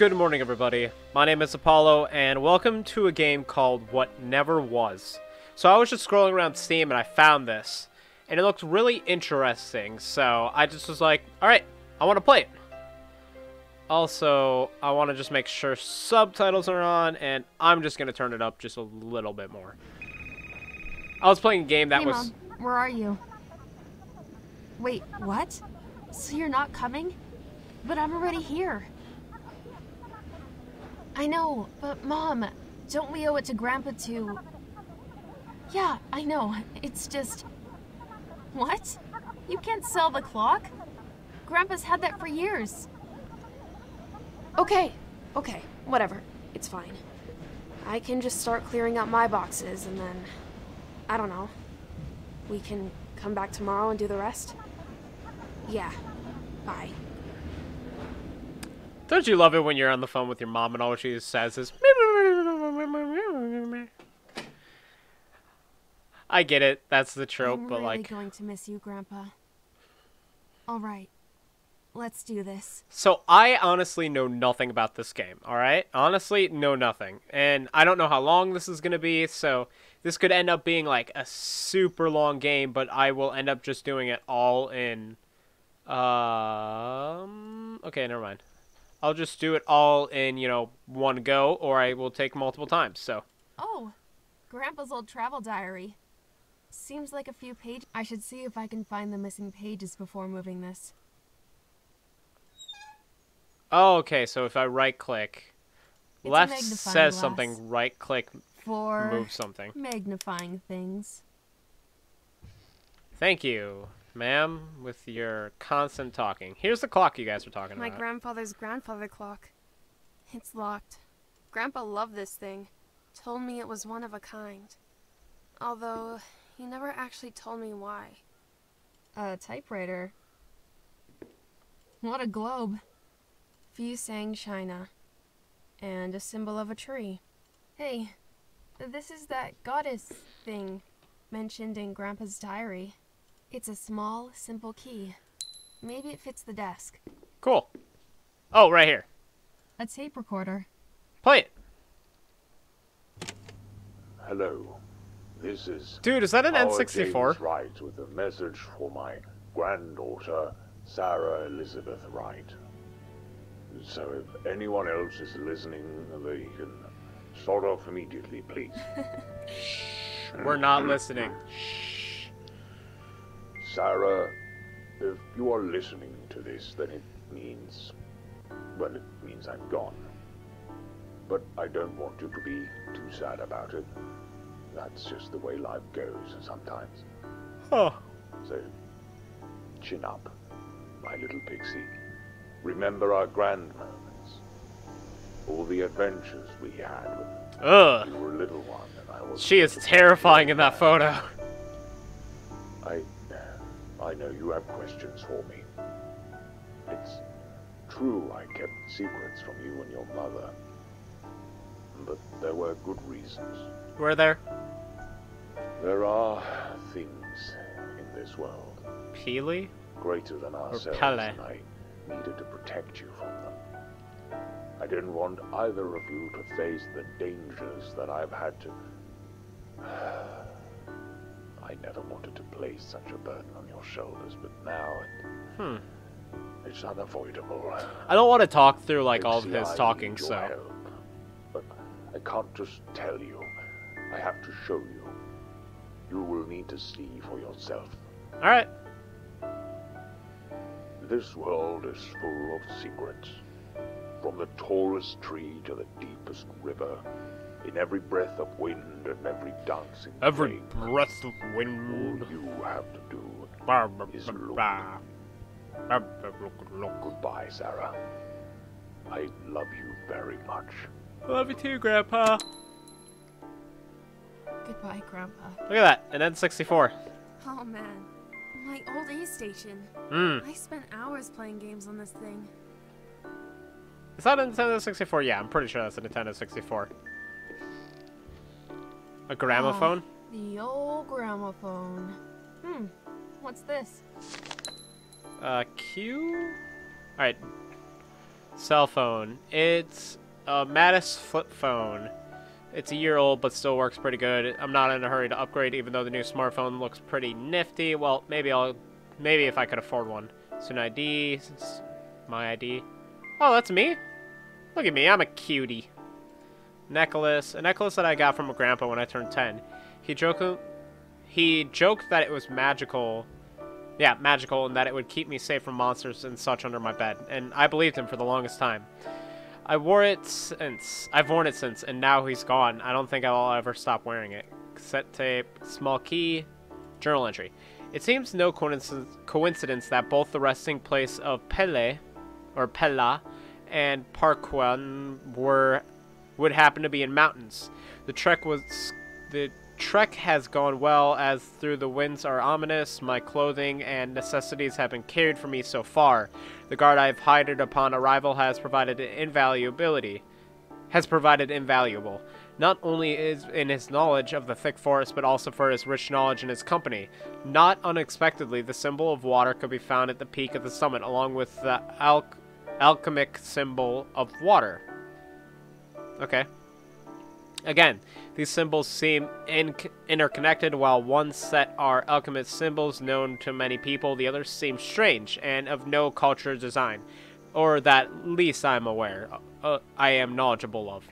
Good morning, everybody. My name is Apollo, and welcome to a game called What Never Was. So I was just scrolling around Steam and I found this, and it looked really interesting, so I just was like, alright, I want to play it. Also, I want to just make sure subtitles are on, and I'm just going to turn it up just a little bit more. I was playing a game that hey, was... Mom, where are you? Wait, what? So you're not coming? But I'm already here. I know, but Mom, don't we owe it to Grandpa to... Yeah, I know. It's just... What? You can't sell the clock? Grandpa's had that for years. Okay, okay, whatever. It's fine. I can just start clearing out my boxes and then. I don't know. We can come back tomorrow and do the rest? Yeah. Bye. Don't you love it when you're on the phone with your mom and all she says is... I get it. That's the trope, I'm but really like... going to miss you, Grandpa. All right. Let's do this. So I honestly know nothing about this game, alright? Honestly, know nothing. And I don't know how long this is going to be, so this could end up being like a super long game, but I will end up just doing it all in... Um... Okay, never mind. I'll just do it all in, you know, one go, or I will take multiple times, so... Oh, Grandpa's old travel diary. Seems like a few pages. I should see if I can find the missing pages before moving this. Oh, okay, so if I right-click... Left says glass. something, right-click, For move something. magnifying things. Thank you, ma'am, with your constant talking. Here's the clock you guys were talking My about. My grandfather's grandfather clock. It's locked. Grandpa loved this thing. Told me it was one of a kind. Although, he never actually told me why. A typewriter. What a globe. Fusang China. And a symbol of a tree. Hey, this is that goddess thing mentioned in Grandpa's diary. It's a small, simple key. Maybe it fits the desk. Cool. Oh, right here. A tape recorder. Play it. Hello. This is Dude, is that an N64? James Wright with a message for my granddaughter, Sarah Elizabeth Wright. So if anyone else is listening, they can start off immediately, please. We're not listening. Sarah, if you are listening to this, then it means, well, it means I'm gone. But I don't want you to be too sad about it. That's just the way life goes sometimes. Huh. So, chin up, my little pixie. Remember our grand moments. All the adventures we had when Ugh. you were a little one and I was. She is terrifying in that photo. I, know you have questions for me. It's true I kept secrets from you and your mother. But there were good reasons. Were there? There are things in this world Peely? greater than ourselves, Pele. and I needed to protect you from them. I didn't want either of you to face the dangers that I've had to. I never wanted to place such a burden on your shoulders, but now it, Hmm. it's unavoidable. I don't want to talk through like all of his talking, so. help. But I can't just tell you. I have to show you. You will need to see for yourself. Alright. This world is full of secrets. From the tallest tree to the deepest river. In every breath of wind and every dancing Every flame. breath of wind. All wind. you have to do. Bah, bah, Is bah, look. bah. Bah, bah, look, look. Goodbye, Sarah. I love you very much. Love you too, Grandpa. Goodbye, Grandpa. Look at that, an N64. Oh man. My old A station. Hmm. I spent hours playing games on this thing. Is that a Nintendo 64? Yeah, I'm pretty sure that's a Nintendo 64. A gramophone? The old gramophone. Hmm. What's this? Uh, Q? Alright. Cell phone. It's a Mattis flip phone. It's a year old, but still works pretty good. I'm not in a hurry to upgrade, even though the new smartphone looks pretty nifty. Well, maybe I'll, maybe if I could afford one. Soon ID, since my ID. Oh, that's me. Look at me, I'm a cutie. Necklace, a necklace that I got from a grandpa when I turned 10. He joked, he joked that it was magical. Yeah, magical, and that it would keep me safe from monsters and such under my bed. And I believed him for the longest time. I wore it since. I've worn it since, and now he's gone. I don't think I'll ever stop wearing it. Cassette tape, small key, journal entry. It seems no coincidence that both the resting place of Pele, or Pella, and Parkwan were would happen to be in mountains. The trek was the trek has gone well as through the winds are ominous. My clothing and necessities have been carried for me so far. The guard I have hired upon arrival has provided invaluability. Has provided invaluable. Not only is in his knowledge of the thick forest, but also for his rich knowledge in his company. Not unexpectedly, the symbol of water could be found at the peak of the summit, along with the al alchemic symbol of water. Okay. Again, these symbols seem in interconnected. While one set are alchemist symbols known to many people, the others seem strange and of no culture design, or that least I am aware, uh, I am knowledgeable of.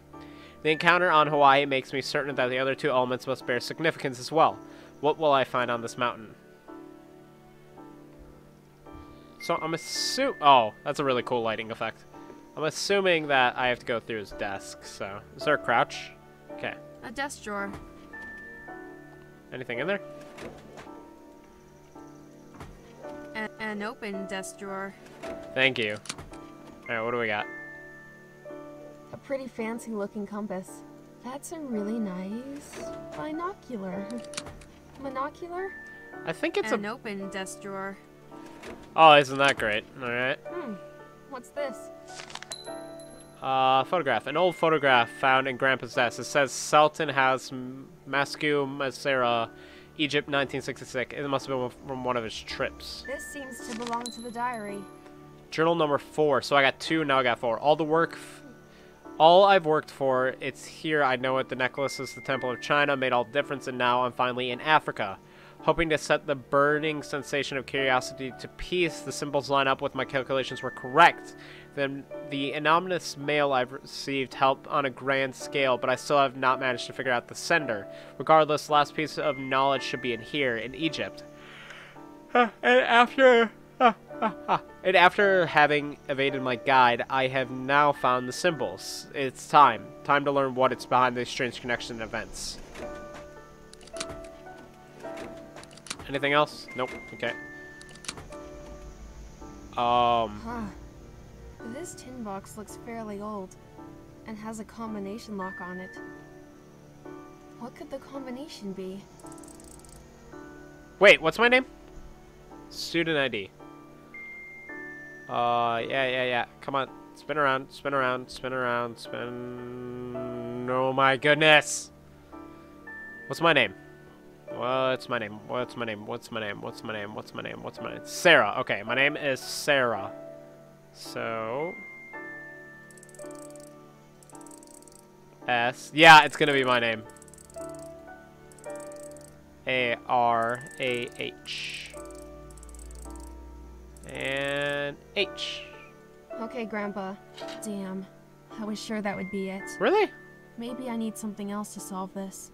The encounter on Hawaii makes me certain that the other two elements must bear significance as well. What will I find on this mountain? So I'm assuming... Oh, that's a really cool lighting effect. I'm assuming that I have to go through his desk, so... Is there a crouch? Okay. A desk drawer. Anything in there? A an open desk drawer. Thank you. Alright, what do we got? A pretty fancy looking compass. That's a really nice binocular. Monocular? I think it's an open desk drawer. Oh, isn't that great? Alright. Hmm. What's this? Uh, photograph. An old photograph found in Grandpa's desk. It says Sultan has Masku Masera, Egypt, 1966. It must have been from one of his trips. This seems to belong to the diary. Journal number four. So I got two, now I got four. All the work, all I've worked for, it's here. I know it. The necklace is the Temple of China, made all the difference, and now I'm finally in Africa. Hoping to set the burning sensation of curiosity to peace, the symbols line up with my calculations were correct. Then the anonymous mail I've received helped on a grand scale, but I still have not managed to figure out the sender. Regardless, the last piece of knowledge should be in here, in Egypt. and after... and after having evaded my guide, I have now found the symbols. It's time. Time to learn what it's behind these strange connection events. Anything else? Nope. Okay. Um. Huh. This tin box looks fairly old and has a combination lock on it. What could the combination be? Wait, what's my name? Student ID. Uh, yeah, yeah, yeah. Come on. Spin around, spin around, spin around, spin... Oh my goodness! What's my name? What's my name? What's my name? What's my name? What's my name? What's my name? What's my name? Sarah. Okay, my name is Sarah. So... S. Yeah, it's gonna be my name. A-R-A-H. And H. Okay, Grandpa. Damn. I was sure that would be it. Really? Maybe I need something else to solve this.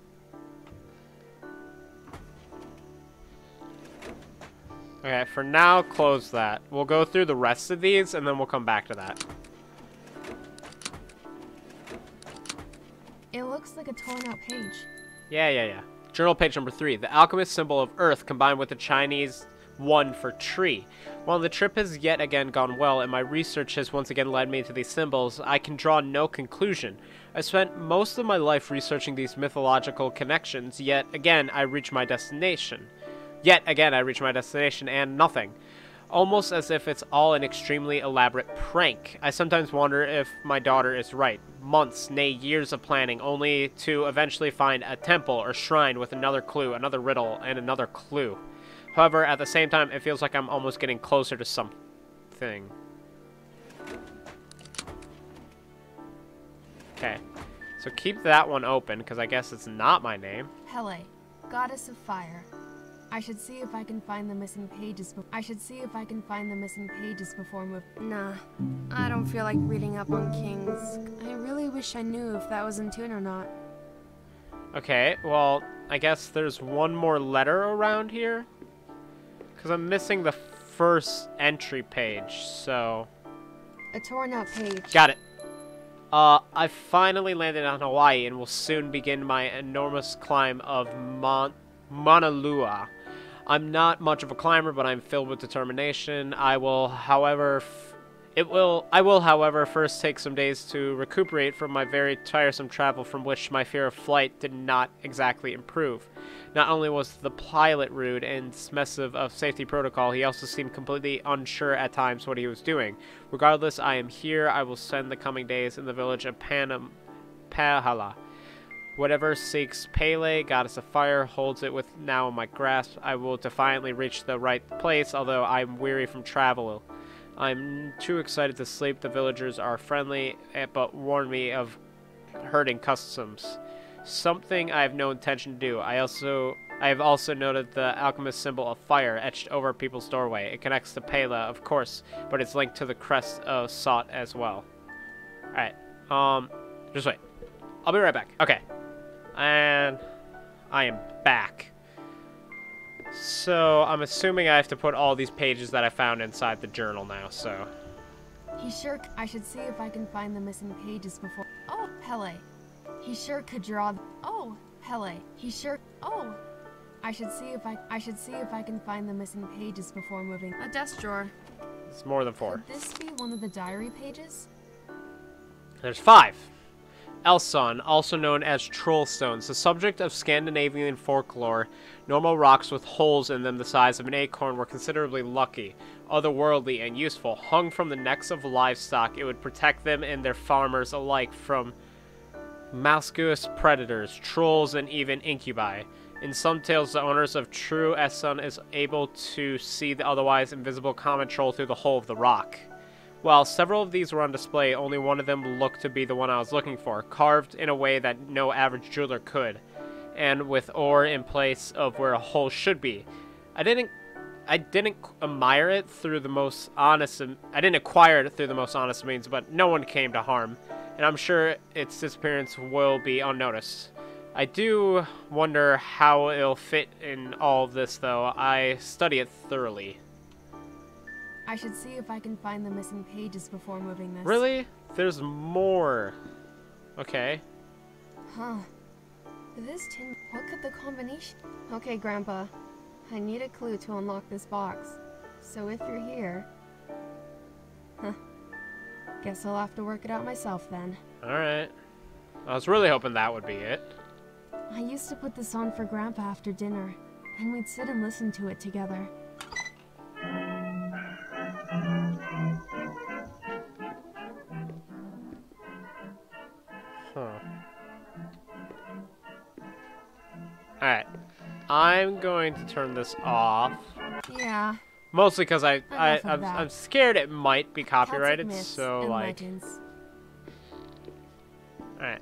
Okay, for now, close that. We'll go through the rest of these, and then we'll come back to that. It looks like a torn out page. Yeah, yeah, yeah. Journal page number three. The alchemist symbol of earth combined with the Chinese one for tree. While the trip has yet again gone well and my research has once again led me to these symbols, I can draw no conclusion. I spent most of my life researching these mythological connections, yet again I reach my destination. Yet again, I reach my destination and nothing. Almost as if it's all an extremely elaborate prank. I sometimes wonder if my daughter is right. Months, nay years of planning, only to eventually find a temple or shrine with another clue, another riddle, and another clue. However, at the same time, it feels like I'm almost getting closer to something. Okay. So keep that one open, because I guess it's not my name. Pele, goddess of fire. I should see if I can find the missing pages. Be- I should see if I can find the missing pages before move. Nah, I don't feel like reading up on kings. I really wish I knew if that was in tune or not. Okay, well, I guess there's one more letter around here. Because I'm missing the first entry page, so... A torn out page. Got it. Uh, I finally landed on Hawaii and will soon begin my enormous climb of Mon Mauna Loa. I'm not much of a climber, but I'm filled with determination. I will, however, it will. I will, however, first take some days to recuperate from my very tiresome travel, from which my fear of flight did not exactly improve. Not only was the pilot rude and dismissive of safety protocol, he also seemed completely unsure at times what he was doing. Regardless, I am here. I will spend the coming days in the village of Panam Pahala. Whatever seeks Pele, goddess of fire, holds it with now in my grasp. I will defiantly reach the right place, although I'm weary from travel. I'm too excited to sleep. The villagers are friendly, eh, but warn me of hurting customs. Something I have no intention to do. I also I have also noted the alchemist symbol of fire etched over people's doorway. It connects to Pela, of course, but it's linked to the crest of Sot as well. Alright. Um just wait. I'll be right back. Okay. And I am back. So I'm assuming I have to put all these pages that I found inside the journal now, so He sure. I should see if I can find the missing pages before. Oh, Pele. He sure could draw. th- Oh, Pele. He sure. Oh. I should see if I. I should see if I can find the missing pages before moving. A desk drawer. it's more than four. Could this be one of the diary pages? There's five. Elson, also known as troll stones, the subject of Scandinavian folklore. Normal rocks with holes in them the size of an acorn were considerably lucky, otherworldly, and useful. Hung from the necks of livestock, it would protect them and their farmers alike from mascuous predators, trolls, and even incubi. In some tales, the owners of true Esson is able to see the otherwise invisible common troll through the hole of the rock. While several of these were on display, only one of them looked to be the one I was looking for, carved in a way that no average jeweler could, and with ore in place of where a hole should be. I didn't I didn't admire it through the most honest I didn't acquire it through the most honest means, but no one came to harm, and I'm sure its disappearance will be unnoticed. I do wonder how it'll fit in all of this though. I study it thoroughly. I should see if I can find the missing pages before moving this. Really? There's more. Okay. Huh. This tin. What could the combination? Okay, Grandpa. I need a clue to unlock this box. So if you're here. Huh. Guess I'll have to work it out myself then. Alright. I was really hoping that would be it. I used to put this on for Grandpa after dinner, and we'd sit and listen to it together. Going to turn this off. Yeah. Mostly because I, I, Enough of I'm. I'm scared it might be copyrighted, so like... legends. Alright.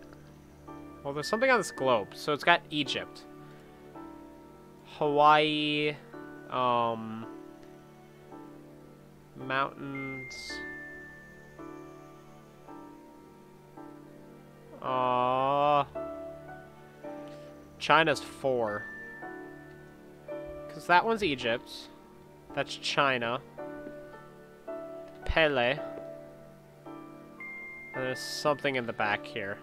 Well, there's something on this globe. So it's got Egypt. Hawaii. Um... Mountains. Uh... China's four. Because that one's Egypt. That's China. Pele. And there's something in the back here.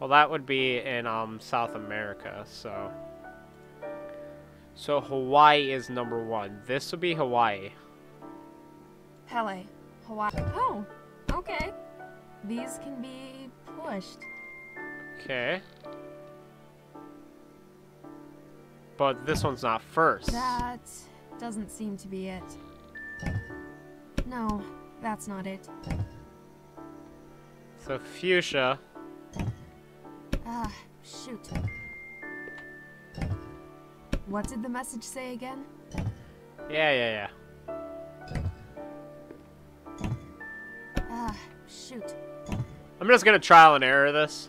Well, that would be in um South America, so. So Hawaii is number one. This would be Hawaii. Pele. Hawaii. Oh, okay. These can be pushed. Okay. But this one's not first. That doesn't seem to be it. No, that's not it. So fuchsia. Ah, shoot. What did the message say again? Yeah, yeah, yeah. Ah, shoot. I'm just gonna trial and error this.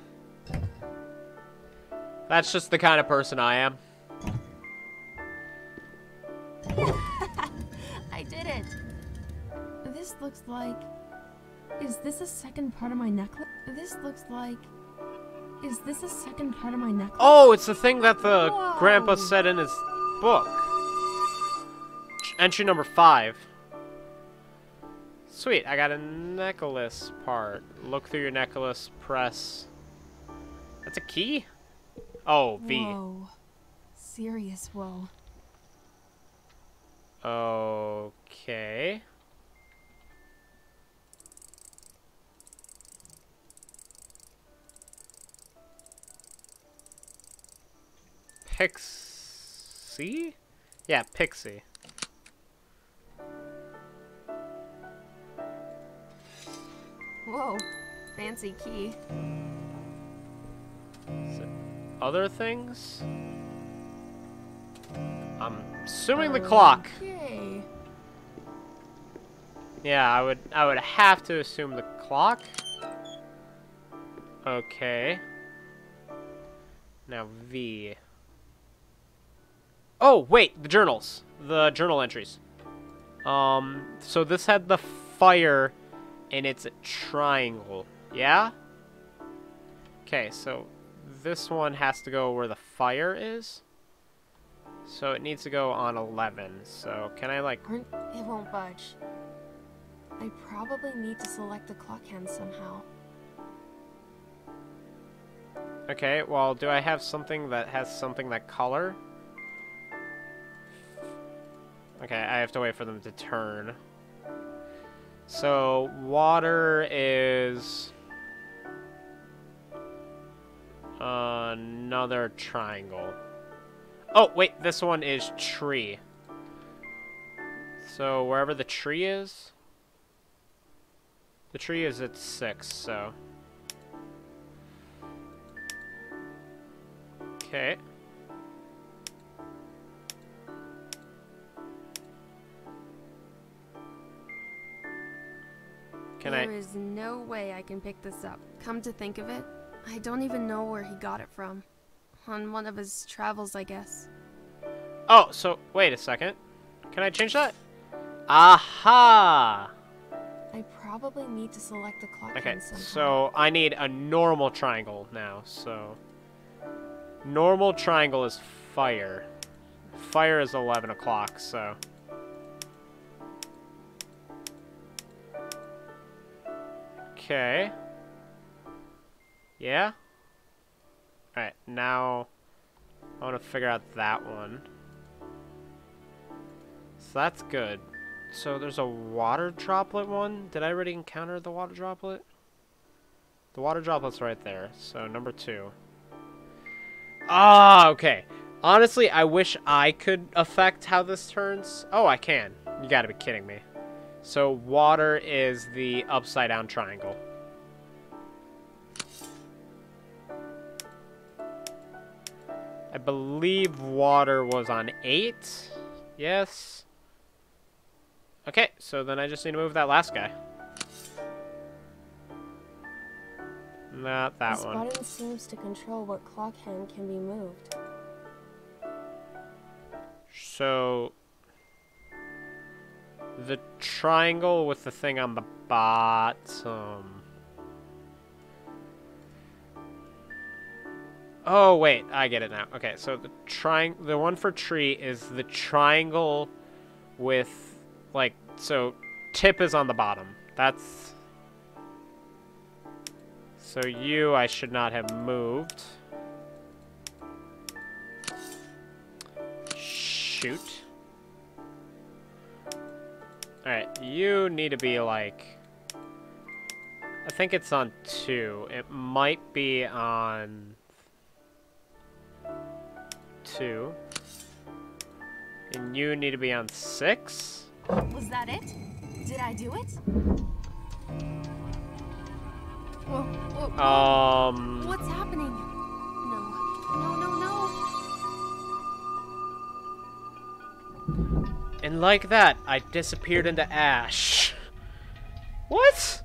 That's just the kind of person I am. Is this a second part of my necklace? This looks like. Is this a second part of my necklace? Oh, it's the thing that the Whoa. grandpa said in his book. Entry number five. Sweet, I got a necklace part. Look through your necklace, press. That's a key? Oh, V. Whoa. Serious whoa. Okay. Pixie? Yeah, Pixie. Whoa. Fancy key. Other things? I'm assuming the clock. Okay. Yeah, I would I would have to assume the clock. Okay. Now V. Oh, wait, the journals. The journal entries. Um, so this had the fire and it's a triangle. Yeah? Okay, so this one has to go where the fire is. So it needs to go on 11. So can I like It won't budge. I probably need to select the clock hand somehow. Okay, well, do I have something that has something that color? Okay, I have to wait for them to turn. So, water is... Another triangle. Oh, wait, this one is tree. So, wherever the tree is... The tree is at 6, so... Okay. Can There I? is no way I can pick this up. Come to think of it, I don't even know where he got it from. On one of his travels, I guess. Oh, so wait a second. Can I change that? Aha! I probably need to select the clock Okay, so I need a normal triangle now. So normal triangle is fire. Fire is 11 o'clock. So okay. Yeah. All right, now I want to figure out that one. So that's good. So there's a water droplet one. Did I already encounter the water droplet? The water droplet's right there. So number two. Ah, okay. Honestly, I wish I could affect how this turns. Oh, I can. You gotta be kidding me. So water is the upside down triangle. I believe water was on eight. Yes. Okay, so then I just need to move that last guy. Not that this one. button seems to control what clock hand can be moved. So the triangle with the thing on the bottom. Oh wait, I get it now. Okay, so the triang the one for tree is the triangle with like so tip is on the bottom. That's so you I should not have moved. Shoot. You need to be like... I think it's on two. It might be on... Two. And you need to be on six? Was that it? Did I do it? Whoa, whoa, Um... What's happening? No. No, no, no. And like that, I disappeared into ash. What?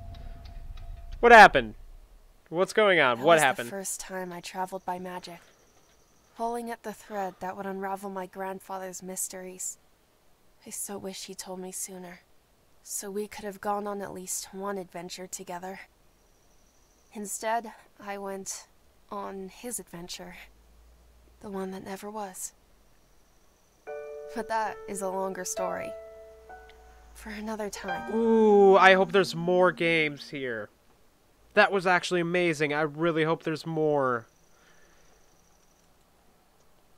What happened? What's going on? That what was happened? the first time I traveled by magic, pulling at the thread that would unravel my grandfather's mysteries. I so wish he told me sooner, so we could have gone on at least one adventure together. Instead, I went on his adventure, the one that never was. But that is a longer story. For another time. Ooh, I hope there's more games here. That was actually amazing. I really hope there's more.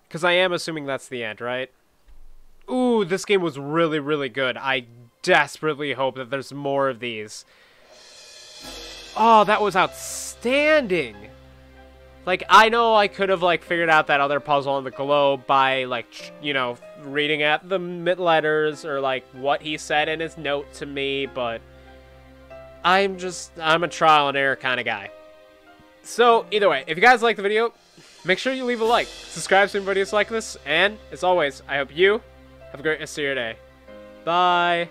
Because I am assuming that's the end, right? Ooh, this game was really, really good. I desperately hope that there's more of these. Oh, that was outstanding! Like, I know I could have, like, figured out that other puzzle on the globe by, like, you know, reading at the mid letters or, like, what he said in his note to me, but I'm just, I'm a trial and error kind of guy. So, either way, if you guys like the video, make sure you leave a like, subscribe to videos like this, and, as always, I hope you have a great rest of your day. Bye!